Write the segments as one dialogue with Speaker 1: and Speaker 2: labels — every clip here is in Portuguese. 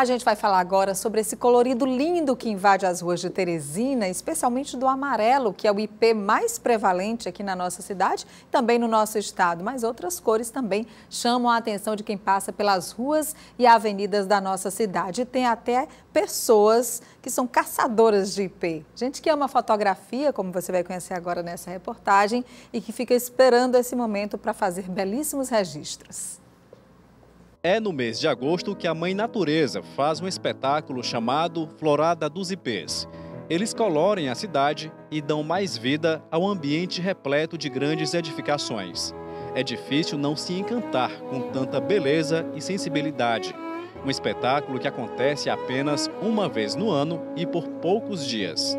Speaker 1: A gente vai falar agora sobre esse colorido lindo que invade as ruas de Teresina, especialmente do amarelo, que é o IP mais prevalente aqui na nossa cidade, também no nosso estado. Mas outras cores também chamam a atenção de quem passa pelas ruas e avenidas da nossa cidade. E tem até pessoas que são caçadoras de IP. Gente que ama fotografia, como você vai conhecer agora nessa reportagem, e que fica esperando esse momento para fazer belíssimos registros.
Speaker 2: É no mês de agosto que a Mãe Natureza faz um espetáculo chamado Florada dos Ipês. Eles colorem a cidade e dão mais vida ao ambiente repleto de grandes edificações. É difícil não se encantar com tanta beleza e sensibilidade. Um espetáculo que acontece apenas uma vez no ano e por poucos dias.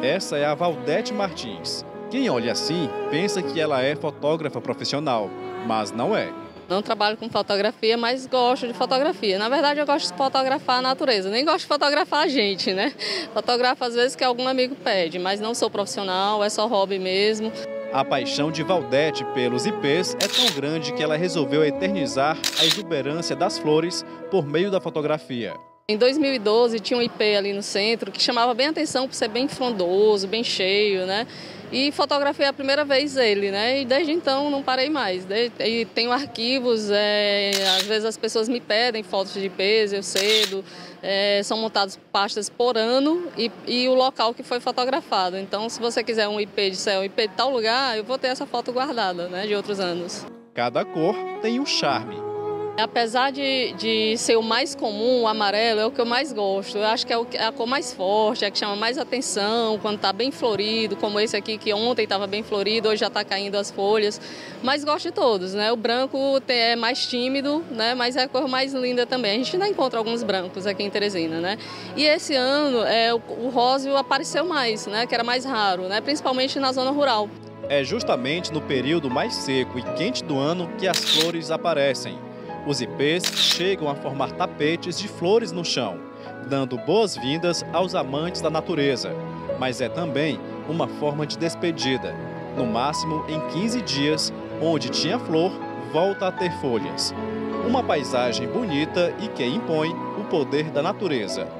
Speaker 2: Essa é a Valdete Martins, quem olha assim pensa que ela é fotógrafa profissional, mas não é.
Speaker 3: Não trabalho com fotografia, mas gosto de fotografia. Na verdade, eu gosto de fotografar a natureza, nem gosto de fotografar a gente, né? Fotografo às vezes que algum amigo pede, mas não sou profissional, é só hobby mesmo.
Speaker 2: A paixão de Valdete pelos ipês é tão grande que ela resolveu eternizar a exuberância das flores por meio da fotografia.
Speaker 3: Em 2012 tinha um IP ali no centro que chamava bem atenção por ser bem frondoso, bem cheio, né? E fotografei a primeira vez ele, né? E desde então não parei mais. E tenho arquivos, é, às vezes as pessoas me pedem fotos de IPs, eu cedo. É, são montados pastas por ano e, e, o local que foi fotografado. Então, se você quiser um IP de céu, um IP de tal lugar, eu vou ter essa foto guardada, né? De outros anos.
Speaker 2: Cada cor tem um charme
Speaker 3: Apesar de, de ser o mais comum, o amarelo é o que eu mais gosto. Eu acho que é, o, é a cor mais forte, é a que chama mais atenção quando está bem florido, como esse aqui que ontem estava bem florido, hoje já está caindo as folhas. Mas gosto de todos, né? O branco é mais tímido, né? Mas é a cor mais linda também. A gente ainda encontra alguns brancos aqui em Teresina, né? E esse ano é, o, o róseo apareceu mais, né? Que era mais raro, né? Principalmente na zona rural.
Speaker 2: É justamente no período mais seco e quente do ano que as flores aparecem. Os ipês chegam a formar tapetes de flores no chão, dando boas-vindas aos amantes da natureza. Mas é também uma forma de despedida. No máximo em 15 dias, onde tinha flor, volta a ter folhas. Uma paisagem bonita e que impõe o poder da natureza.